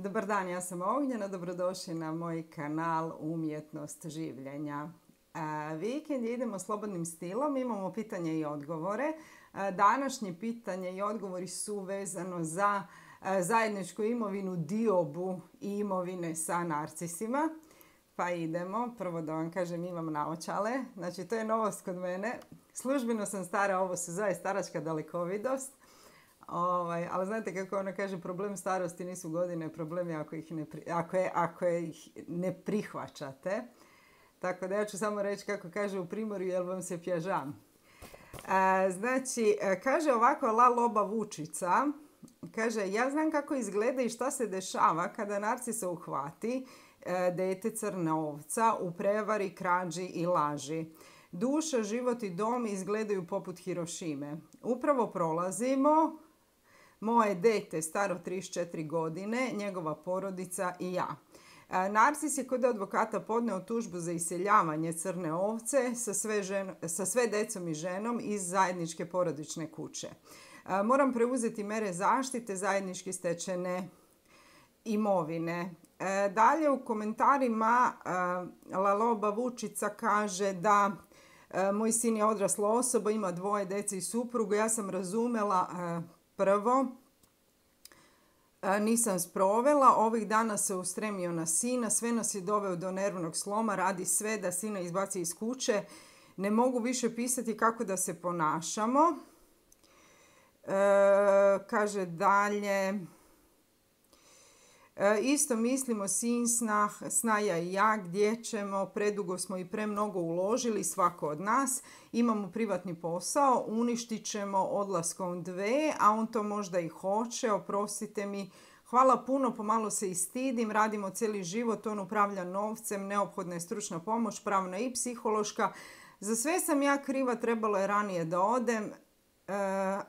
Dobar dan, ja sam Ognjena, dobrodošli na moj kanal Umjetnost življenja. Vikend idemo slobodnim stilom, imamo pitanje i odgovore. Današnje pitanje i odgovori su vezano za zajedničku imovinu, diobu i imovine sa narcisima. Pa idemo, prvo da vam kažem imam naočale, znači to je novost kod mene. Službeno sam stara, ovo se zove staračka dalekovidost. Ovaj, ali znate kako ona kaže, problem starosti nisu godine, problem je ako ih ne, ako je, ako ih ne prihvaćate. Tako da ja ću samo reći kako kaže u Primorju, jel vam se pježam. E, znači, e, kaže ovako La Loba Vučica, kaže, ja znam kako izgleda i šta se dešava kada narcis se uhvati e, dete crna ovca u prevari, krađi i laži. Duša, život i dom izgledaju poput Hirošime. Upravo prolazimo moje dete staro 34 godine, njegova porodica i ja. E, Narcis je kod advokata podneo tužbu za iseljavanje crne ovce sa sve, sa sve decom i ženom iz zajedničke porodične kuće. E, moram preuzeti mere zaštite zajednički stečene imovine. E, dalje u komentarima Laloba Vučica kaže da moj sin je odrasla osoba, ima dvoje dece i suprugu. Ja sam razumela prvo, nisam sprovela. Ovih dana se ustremio na sina. Sve nas je doveo do nervnog sloma. Radi sve da sina izbaci iz kuće. Ne mogu više pisati kako da se ponašamo. E, kaže dalje... E, isto mislimo sin sna, snaja i ja gdje ćemo, predugo smo i premnogo uložili svako od nas, imamo privatni posao, uništit ćemo odlaskom dve, a on to možda i hoće, oprostite mi, Hvala puno, pomalo se i stidim, radimo cijeli život, on upravlja novcem, neophodna je stručna pomoć, pravna i psihološka. Za sve sam ja kriva, trebalo je ranije da odem. E,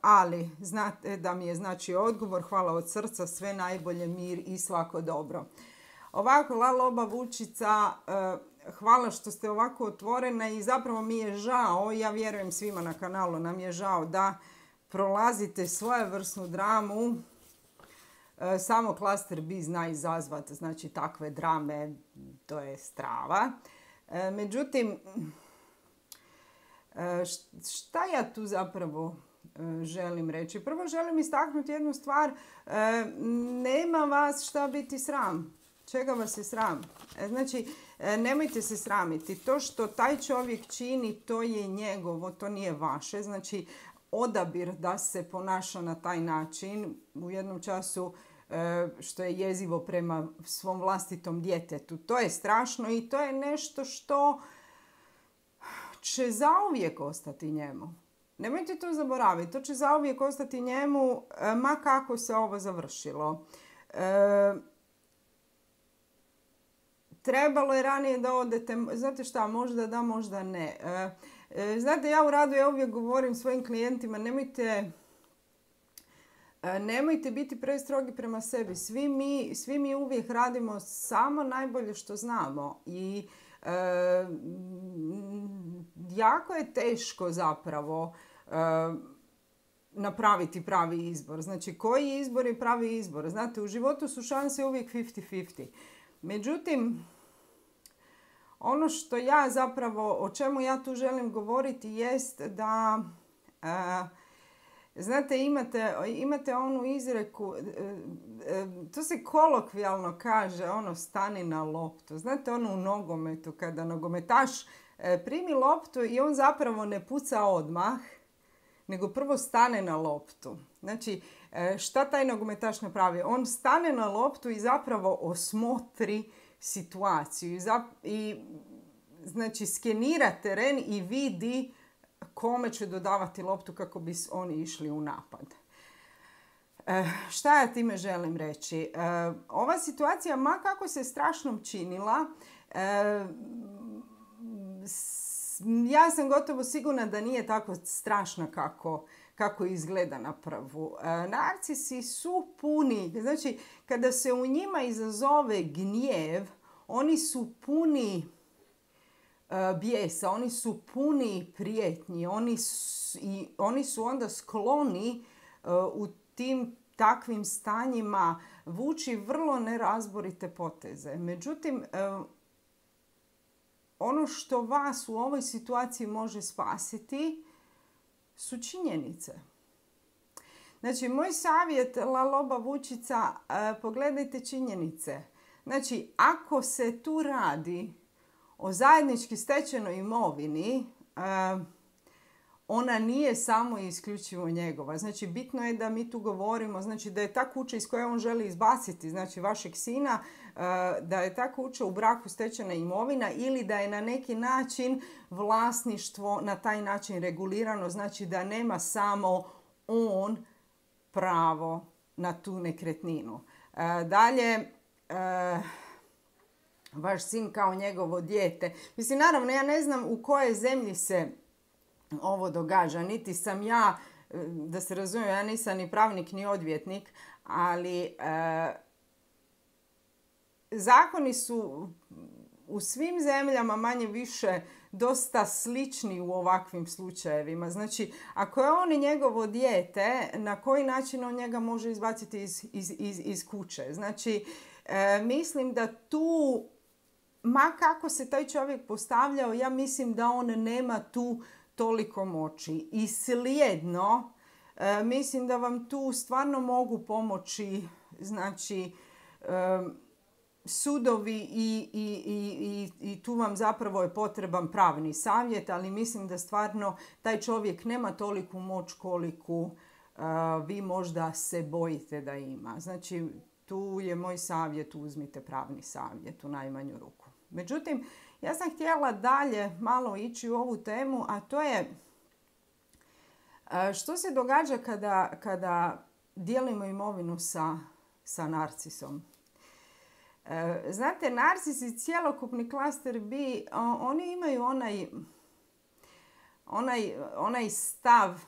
ali znate da mi je znači odgovor, hvala od srca, sve najbolje, mir i svako dobro. Ovako, La Loba Vučica, e, hvala što ste ovako otvorena i zapravo mi je žao, ja vjerujem svima na kanalu, nam je žao da prolazite svojevrsnu dramu. E, samo klaster bi zna izazvati znači takve drame, to je strava. Međutim, šta ja tu zapravo želim reći. Prvo želim istaknuti jednu stvar. E, nema vas šta biti sram. Čega vas je sram? E, znači, nemojte se sramiti. To što taj čovjek čini, to je njegovo, to nije vaše. Znači, odabir da se ponaša na taj način u jednom času što je jezivo prema svom vlastitom djetetu. To je strašno i to je nešto što će zauvijek ostati njemu. Nemojte to zaboraviti, to će zauvijek ostati njemu, e, ma kako se ovo završilo. E, trebalo je ranije da odete, znate šta, možda da, možda ne. E, znate, ja u radu ja uvijek govorim svojim klijentima, nemojte, nemojte biti prestrogi prema sebi. Svi mi, svi mi uvijek radimo samo najbolje što znamo i jako je teško zapravo e, napraviti pravi izbor. Znači, koji izbor je pravi izbor? Znate, u životu su šanse uvijek 50-50. Međutim, ono što ja zapravo, o čemu ja tu želim govoriti jest da, e, znate, imate, imate onu izreku, e, to se kolokvijalno kaže, ono stani na loptu. Znate, ono u nogometu, kada nogometaš E, primi loptu i on zapravo ne puca odmah, nego prvo stane na loptu. Znači, e, šta taj nogometaš napravi? On stane na loptu i zapravo osmotri situaciju i znači skenira teren i vidi kome će dodavati loptu kako bi oni išli u napad. E, šta ja time želim reći? ova situacija, ma kako se strašnom činila, ja sam gotovo sigurna da nije tako strašna kako, kako izgleda na prvu. E, narcisi su puni, znači kada se u njima izazove gnjev, oni su puni e, bijesa, oni su puni prijetnji, oni su, i oni su onda skloni e, u tim takvim stanjima vući vrlo nerazborite poteze. Međutim, ono što vas u ovoj situaciji može spasiti su činjenice. Znači, moj savjet, La Loba Vučica, pogledajte činjenice. Znači, ako se tu radi o zajednički stečenoj imovini, ona nije samo i isključivo njegova. Znači, bitno je da mi tu govorimo, znači da je ta kuća iz koje on želi izbaciti, znači vašeg sina, da je ta kuća u braku stečena imovina ili da je na neki način vlasništvo na taj način regulirano, znači da nema samo on pravo na tu nekretninu. Dalje, vaš sin kao njegovo dijete. Mislim, naravno, ja ne znam u kojoj zemlji se ovo događa. Niti sam ja, e, da se razumijem, ja nisam ni pravnik ni odvjetnik, ali e, zakoni su u svim zemljama manje više dosta slični u ovakvim slučajevima. Znači, ako je on i njegovo dijete, na koji način on njega može izbaciti iz, iz, iz, iz kuće? Znači, e, mislim da tu, ma kako se taj čovjek postavljao, ja mislim da on nema tu toliko moći. I slijedno, e, mislim da vam tu stvarno mogu pomoći znači e, sudovi i, i, i, i, tu vam zapravo je potreban pravni savjet, ali mislim da stvarno taj čovjek nema toliku moć koliku e, vi možda se bojite da ima. Znači, tu je moj savjet, uzmite pravni savjet u najmanju ruku. Međutim, ja sam htjela dalje malo ići u ovu temu, a to je e, što se događa kada, kada dijelimo imovinu sa, sa narcisom. E, znate, narcis i cjelokupni klaster B, oni imaju onaj, onaj, onaj stav,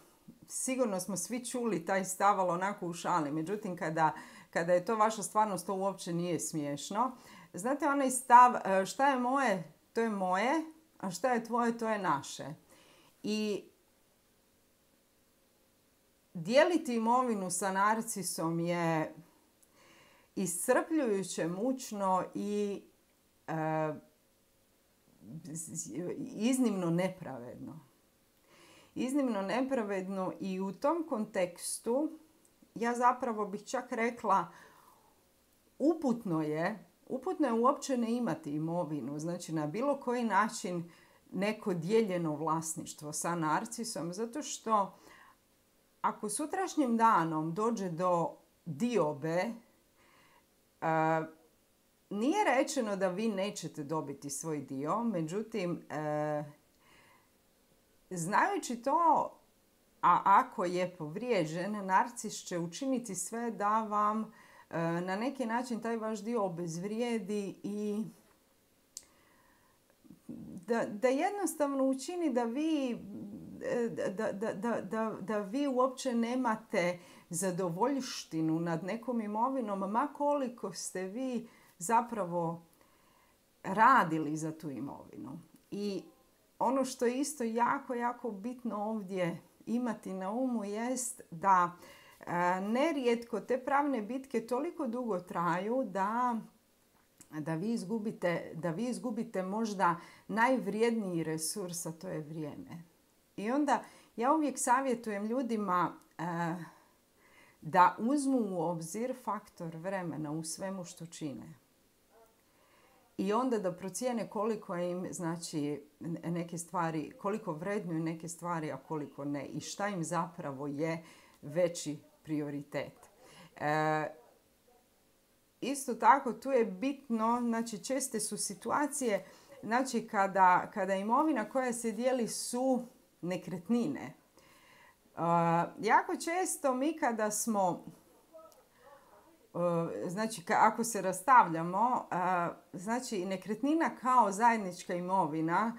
sigurno smo svi čuli taj stav, ali onako u šali. Međutim, kada, kada je to vaša stvarnost, to uopće nije smiješno. Znate, onaj stav, e, šta je moje, to je moje, a šta je tvoje, to je naše. I dijeliti imovinu sa narcisom je iscrpljujuće, mučno i e, iznimno nepravedno. Iznimno nepravedno i u tom kontekstu ja zapravo bih čak rekla uputno je uputno je uopće ne imati imovinu, znači na bilo koji način neko dijeljeno vlasništvo sa narcisom, zato što ako sutrašnjim danom dođe do diobe, nije rečeno da vi nećete dobiti svoj dio, međutim, e, znajući to, a ako je povriježen, narcis će učiniti sve da vam E, na neki način taj vaš dio obezvrijedi i da, da jednostavno učini da vi e, da, da, da, vi uopće nemate zadovoljštinu nad nekom imovinom, ma koliko ste vi zapravo radili za tu imovinu. I ono što je isto jako, jako bitno ovdje imati na umu jest da nerijetko te pravne bitke toliko dugo traju da da vi izgubite, da vi izgubite možda najvrijedniji resurs, a to je vrijeme. I onda ja uvijek savjetujem ljudima da uzmu u obzir faktor vremena u svemu što čine. I onda da procijene koliko im znači neke stvari, koliko vrednuju neke stvari, a koliko ne. I šta im zapravo je veći prioritet. E, isto tako tu je bitno, znači česte su situacije znači kada, kada imovina koja se dijeli su nekretnine. E, jako često mi kada smo e, znači ako se rastavljamo, e, znači nekretnina kao zajednička imovina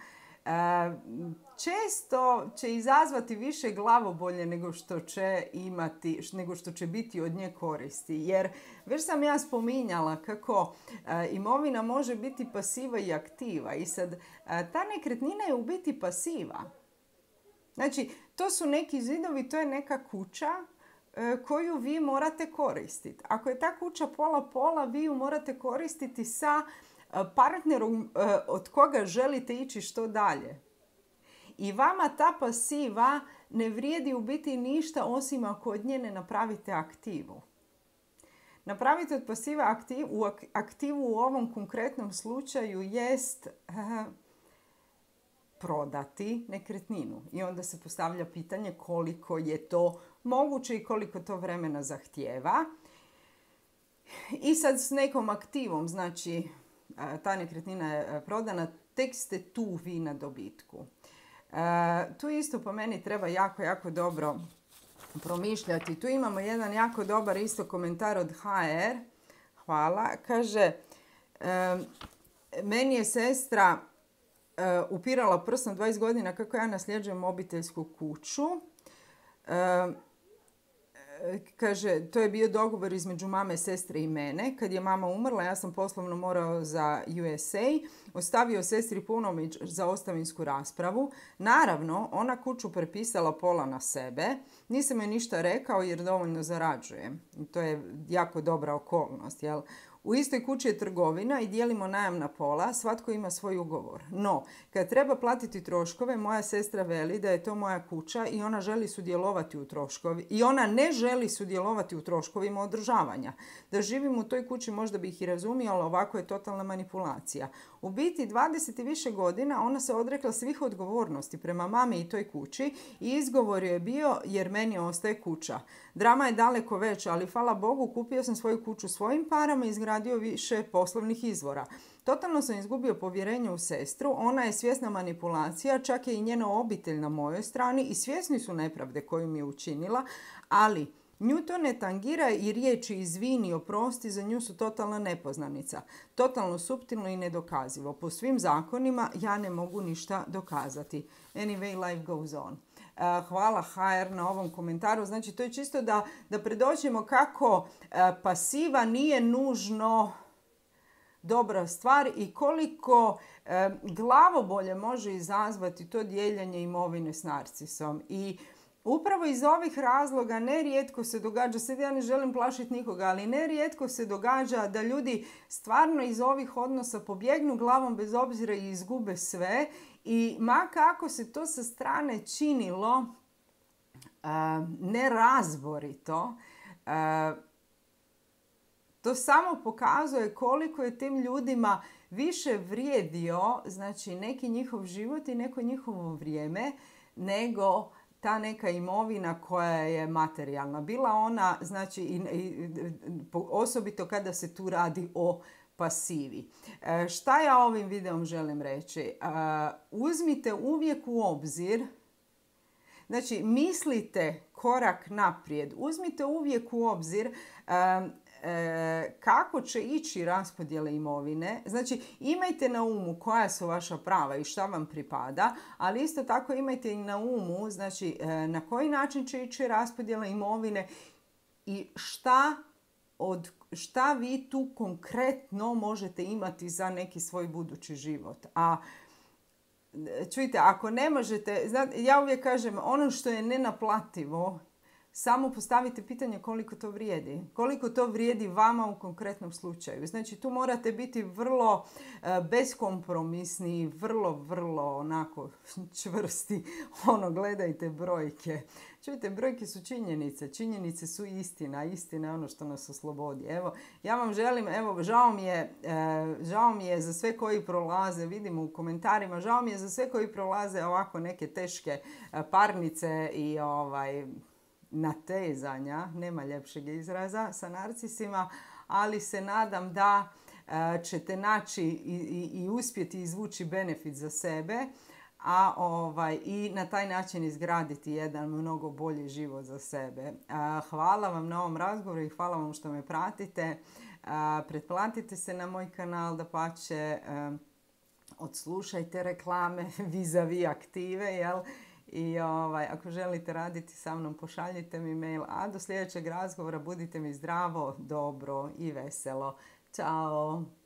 često će izazvati više glavobolje nego što će imati, nego što će biti od nje koristi. Jer već sam ja spominjala kako imovina može biti pasiva i aktiva. I sad ta nekretnina je u biti pasiva. Znači, to su neki zidovi, to je neka kuća koju vi morate koristiti. Ako je ta kuća pola-pola, vi ju morate koristiti sa partnerom od koga želite ići što dalje. I vama ta pasiva ne vrijedi u biti ništa osim ako od nje ne napravite aktivu. Napraviti od pasiva aktivu, aktivu u ovom konkretnom slučaju jest prodati nekretninu. I onda se postavlja pitanje koliko je to moguće i koliko to vremena zahtjeva. I sad s nekom aktivom, znači ta nekretnina je prodana, tek ste tu vi na dobitku. Tu isto po meni treba jako, jako dobro promišljati. Tu imamo jedan jako dobar isto komentar od HR. Hvala. Kaže, meni je sestra upirala prstom 20 godina kako ja nasljeđujem obiteljsku kuću kaže, to je bio dogovor između mame, sestre i mene. Kad je mama umrla, ja sam poslovno morao za USA, ostavio sestri punomić za ostavinsku raspravu. Naravno, ona kuću prepisala pola na sebe. Nisam joj ništa rekao jer dovoljno zarađujem. I to je jako dobra okolnost, jel? U istoj kući je trgovina i dijelimo najam na pola, svatko ima svoj ugovor. No, kad treba platiti troškove, moja sestra veli da je to moja kuća i ona želi sudjelovati u troškovi. I ona ne želi sudjelovati u troškovima održavanja. Da živim u toj kući možda bih i razumio, ali ovako je totalna manipulacija. U biti 20 i više godina ona se odrekla svih odgovornosti prema mami i toj kući i izgovor je bio jer meni ostaje kuća. Drama je daleko veća, ali hvala Bogu kupio sam svoju kuću svojim parama i izgradio više poslovnih izvora. Totalno sam izgubio povjerenje u sestru, ona je svjesna manipulacija, čak je i njena obitelj na mojoj strani i svjesni su nepravde koju mi je učinila, ali Nju to ne tangira i riječi izvini, oprosti, za nju su totalna nepoznanica. Totalno suptilno i nedokazivo. Po svim zakonima ja ne mogu ništa dokazati. Anyway, life goes on. Eh, hvala HR na ovom komentaru. Znači, to je čisto da, da predoćemo kako eh, pasiva nije nužno dobra stvar i koliko eh, glavobolje može izazvati to dijeljenje imovine s narcisom. I Upravo iz ovih razloga nerijetko se događa, sad ja ne želim plašiti nikoga, ali nerijetko se događa da ljudi stvarno iz ovih odnosa pobjegnu glavom bez obzira i izgube sve. I ma kako se to sa strane činilo nerazborito, to samo pokazuje koliko je tim ljudima više vrijedio znači neki njihov život i neko njihovo vrijeme nego ta neka imovina koja je materijalna. Bila ona, znači, i, osobito kada se tu radi o pasivi. E, šta ja ovim videom želim reći? E, uzmite uvijek u obzir, znači mislite korak naprijed, uzmite uvijek u obzir E, kako će ići raspodjele imovine. Znači imajte na umu koja su vaša prava i šta vam pripada, ali isto tako imajte i na umu znači, e, na koji način će ići raspodjela imovine i šta od šta vi tu konkretno možete imati za neki svoj budući život. A čujte, ako ne možete, ja uvijek kažem, ono što je nenaplativo samo postavite pitanje koliko to vrijedi. Koliko to vrijedi vama u konkretnom slučaju. Znači tu morate biti vrlo e, beskompromisni, vrlo, vrlo onako čvrsti. Ono, gledajte brojke. Čujte, brojke su činjenice. Činjenice su istina. Istina je ono što nas oslobodi. Evo, ja vam želim, evo, žao mi je, e, žao mi je za sve koji prolaze, vidimo u komentarima, žao mi je za sve koji prolaze ovako neke teške e, parnice i ovaj, natezanja, nema ljepšeg izraza, sa narcisima, ali se nadam da e, ćete naći i, uspjeti izvući benefit za sebe a ovaj, i na taj način izgraditi jedan mnogo bolji život za sebe. Hvala vam na ovom razgovoru i hvala vam što me pratite. Pretplatite se na moj kanal da pače e, odslušajte reklame vis-a-vis aktive, jel? I ovaj, ako želite raditi sa mnom, pošaljite mi mail. A do sljedećeg razgovora budite mi zdravo, dobro i veselo. Ćao!